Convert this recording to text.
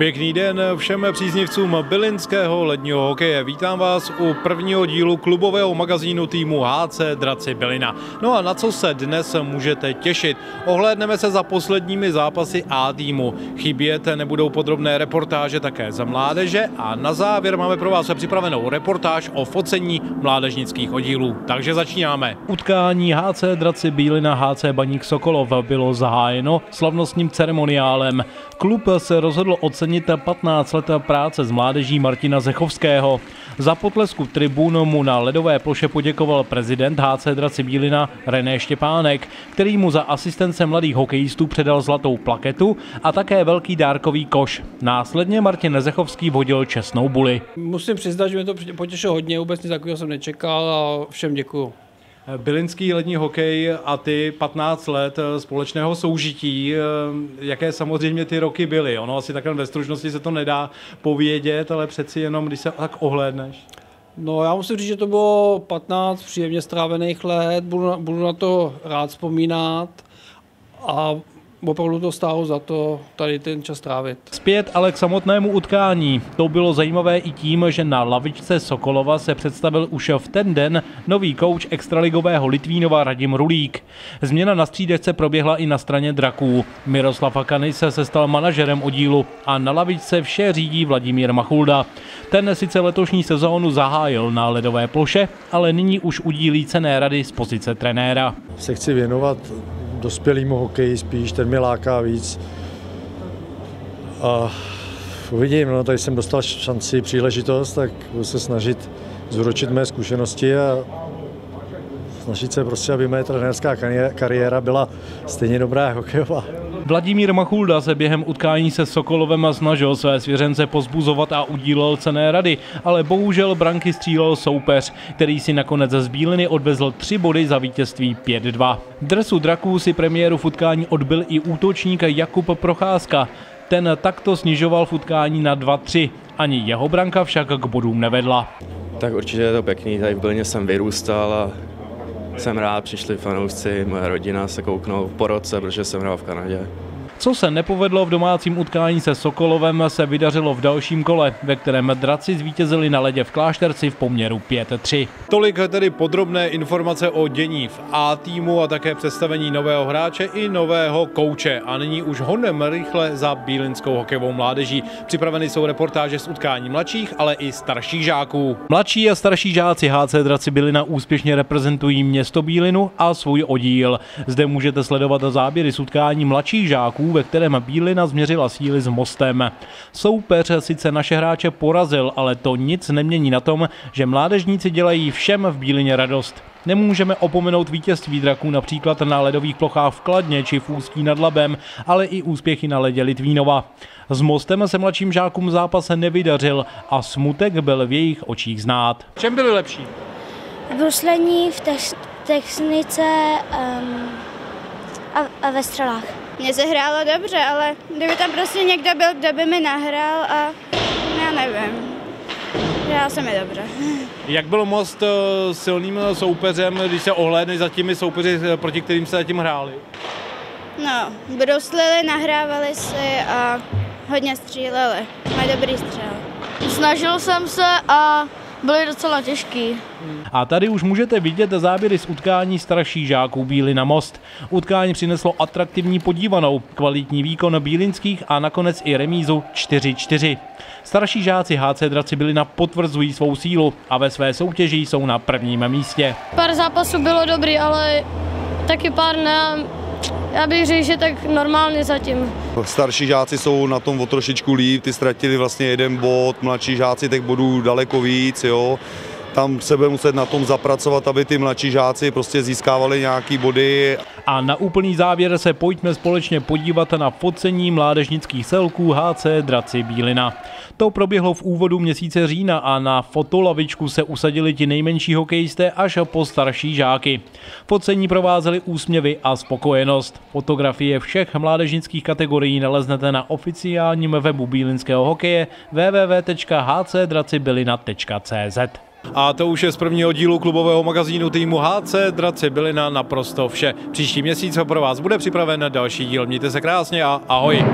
Pěkný den všem příznivcům bylinského ledního hokeje. Vítám vás u prvního dílu klubového magazínu týmu HC Draci Bylina. No a na co se dnes můžete těšit? Ohlédneme se za posledními zápasy A týmu. Chybět nebudou podrobné reportáže také za mládeže a na závěr máme pro vás připravenou reportáž o focení mládežnických oddílů. Takže začínáme. Utkání HC Draci Bílina HC Baník Sokolov bylo zahájeno slavnostním ceremoniálem. Klub se rozhodl ocenit 15 let práce s mládeží Martina Zechovského. Za potlesku tribun mu na ledové ploše poděkoval prezident HC Draci Bílina René Štěpánek, který mu za asistence mladých hokejistů předal zlatou plaketu a také velký dárkový koš. Následně Martin Nezechovský vodil čestnou buli. Musím přiznat, že mě to potěšilo hodně, vůbec nic takového jsem nečekal a všem děkuju. Bylinský lední hokej a ty 15 let eh, společného soužití, eh, jaké samozřejmě ty roky byly. Ono asi takhle ve stručnosti se to nedá povědět, ale přeci jenom, když se tak ohlédneš. No já musím říct, že to bylo 15 příjemně strávených let, budu na, budu na to rád vzpomínat a opravdu to stálo za to tady ten čas trávit. Zpět ale k samotnému utkání. To bylo zajímavé i tím, že na lavičce Sokolova se představil už v ten den nový kouč extraligového Litvínova Radim Rulík. Změna na střídečce proběhla i na straně draků. Miroslav Akanis se stal manažerem oddílu a na lavičce vše řídí Vladimír Machulda. Ten sice letošní sezónu zahájil na ledové ploše, ale nyní už udílí cené rady z pozice trenéra. Se chci věnovat dospělýmu hokeji spíš, ten mě láká víc. A uvidím, no, tady jsem dostal šanci, příležitost, tak budu se snažit zúročit mé zkušenosti a snažit se prostě, aby moje trenérská kariéra byla stejně dobrá jako hokejová. Vladimír Machulda se během utkání se Sokolovem snažil své svěřence pozbuzovat a udílel cené rady, ale bohužel branky střílel soupeř, který si nakonec z Bíliny odvezl tři body za vítězství 5-2. V dresu draků si premiéru v utkání odbil i útočník Jakub Procházka. Ten takto snižoval v utkání na 2-3. Ani jeho branka však k bodům nevedla. Tak určitě je to pěkný, tady v Bylně jsem vyrůstal a jsem rád, přišli fanoušci, moje rodina se kouknou po roce, protože jsem hrál v Kanadě. Co se nepovedlo v domácím utkání se Sokolovem, se vydařilo v dalším kole, ve kterém draci zvítězili na ledě v Klášterci v poměru 5-3. Tolik tedy podrobné informace o dění v A týmu a také představení nového hráče i nového kouče. A nyní už honem rychle za bílinskou hokejovou mládeží. Připraveny jsou reportáže z utkání mladších, ale i starších žáků. Mladší a starší žáci HC Draci Bílina úspěšně reprezentují město Bílinu a svůj oddíl. Zde můžete sledovat záběry z utkání mladších žáků ve kterém Bílina změřila síly s Mostem. Soupeř sice naše hráče porazil, ale to nic nemění na tom, že mládežníci dělají všem v Bílině radost. Nemůžeme opomenout vítězství draků například na ledových plochách v Kladně či v Ústí nad Labem, ale i úspěchy na ledě Litvínova. S Mostem se mladším žákům zápas nevydařil a smutek byl v jejich očích znát. Čem byli lepší? Bruslení v technice um, a, a ve střelách. Mně se hrálo dobře, ale kdyby tam prostě někdo byl, kdo by mi nahrál a já nevím. Já jsem je dobře. Jak byl Most eh, silným soupeřem, když se ohlédne za těmi soupeři, eh, proti kterým se zatím hráli? No, bruslili, nahrávali si a hodně stříleli. Mají dobrý střel. Snažil jsem se a byly docela těžký. A tady už můžete vidět záběry z utkání starších žáků Bíly na most. Utkání přineslo atraktivní podívanou, kvalitní výkon bílinských a nakonec i remízu 4-4. Starší žáci HC Draci Bylina potvrzují svou sílu a ve své soutěži jsou na prvním místě. Pár zápasů bylo dobrý, ale taky pár ne. Já bych řekl, že tak normálně zatím. Starší žáci jsou na tom o trošičku líp, ty ztratili vlastně jeden bod, mladší žáci těch bodů daleko víc, jo. Tam se bude muset na tom zapracovat, aby ty mladší žáci prostě získávali nějaký body. A na úplný závěr se pojďme společně podívat na focení mládežnických celků HC Draci Bílina. To proběhlo v úvodu měsíce října a na fotolavičku se usadili ti nejmenší hokejisté až po starší žáky. Focení provázely úsměvy a spokojenost. Fotografie všech mládežnických kategorií naleznete na oficiálním webu bílinského hokeje www.hcdracibylina.cz. A to už je z prvního dílu klubového magazínu týmu HC Draci Bylina naprosto vše. Příští měsíc pro vás bude připraven další díl. Mějte se krásně a ahoj.